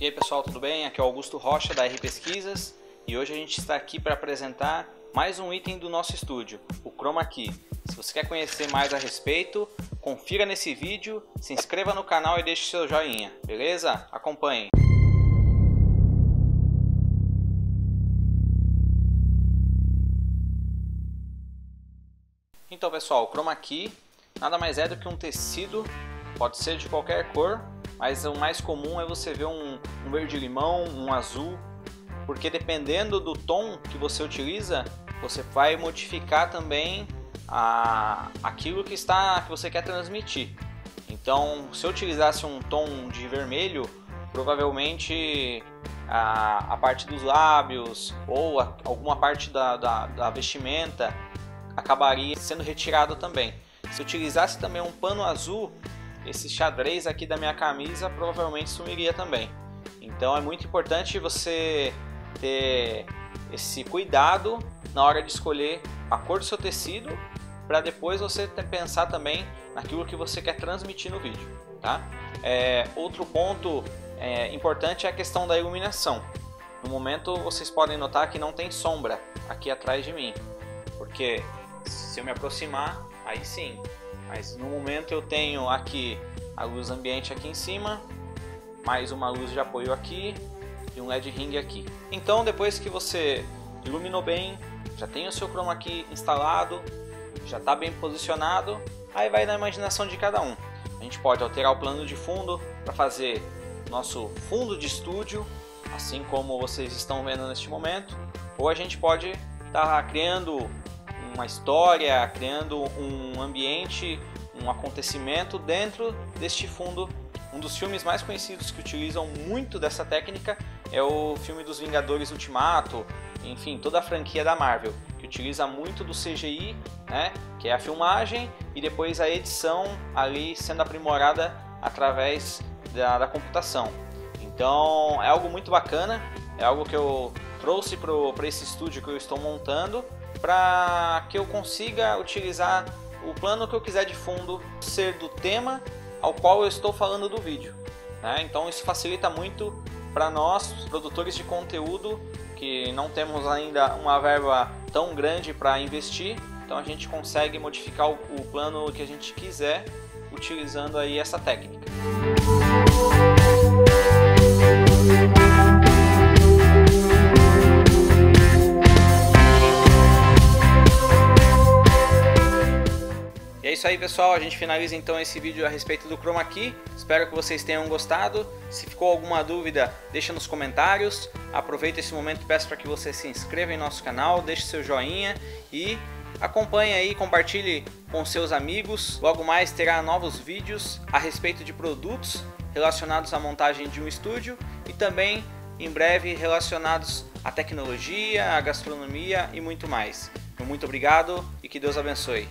E aí pessoal, tudo bem? Aqui é o Augusto Rocha da R Pesquisas e hoje a gente está aqui para apresentar mais um item do nosso estúdio, o Chroma Key. Se você quer conhecer mais a respeito, confira nesse vídeo, se inscreva no canal e deixe seu joinha, beleza? Acompanhe! Então pessoal, o Chroma Key nada mais é do que um tecido, pode ser de qualquer cor, mas o mais comum é você ver um, um verde-limão, um azul, porque dependendo do tom que você utiliza, você vai modificar também a, aquilo que está que você quer transmitir. Então, se eu utilizasse um tom de vermelho, provavelmente a, a parte dos lábios ou a, alguma parte da, da, da vestimenta acabaria sendo retirada também. Se utilizasse também um pano azul, esse xadrez aqui da minha camisa provavelmente sumiria também. Então é muito importante você ter esse cuidado na hora de escolher a cor do seu tecido para depois você pensar também naquilo que você quer transmitir no vídeo. Tá? É, outro ponto é, importante é a questão da iluminação. No momento vocês podem notar que não tem sombra aqui atrás de mim, porque se eu me aproximar, aí sim, mas no momento eu tenho aqui a luz ambiente aqui em cima, mais uma luz de apoio aqui e um LED ring aqui. Então depois que você iluminou bem, já tem o seu chroma key instalado, já está bem posicionado, aí vai na imaginação de cada um. A gente pode alterar o plano de fundo para fazer nosso fundo de estúdio, assim como vocês estão vendo neste momento, ou a gente pode estar tá criando uma história, criando um ambiente, um acontecimento dentro deste fundo. Um dos filmes mais conhecidos que utilizam muito dessa técnica é o filme dos Vingadores Ultimato, enfim, toda a franquia da Marvel, que utiliza muito do CGI, né, que é a filmagem, e depois a edição ali sendo aprimorada através da, da computação. Então é algo muito bacana, é algo que eu trouxe para esse estúdio que eu estou montando para que eu consiga utilizar o plano que eu quiser de fundo ser do tema ao qual eu estou falando do vídeo. Né? Então isso facilita muito para nós, produtores de conteúdo, que não temos ainda uma verba tão grande para investir, então a gente consegue modificar o, plano que a gente quiser utilizando aí essa técnica. Isso aí pessoal, a gente finaliza então esse vídeo a respeito do Chroma Key. Espero que vocês tenham gostado. Se ficou alguma dúvida, deixa nos comentários. Aproveita esse momento e peço para que você se inscreva em nosso canal, deixe seu joinha e acompanhe aí, compartilhe com seus amigos. Logo mais terá novos vídeos a respeito de produtos relacionados à montagem de um estúdio e também em breve relacionados à tecnologia, à gastronomia e muito mais. Muito obrigado e que Deus abençoe.